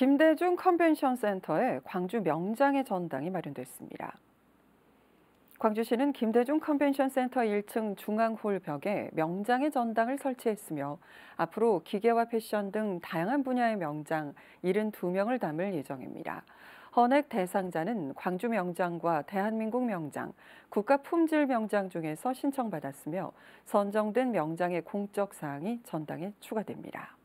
김대중 컨벤션 센터에 광주 명장의 전당이 마련됐습니다. 광주시는 김대중 컨벤션 센터 1층 중앙홀 벽에 명장의 전당을 설치했으며 앞으로 기계와 패션 등 다양한 분야의 명장 72명을 담을 예정입니다. 헌액 대상자는 광주 명장과 대한민국 명장, 국가 품질 명장 중에서 신청받았으며 선정된 명장의 공적 사항이 전당에 추가됩니다.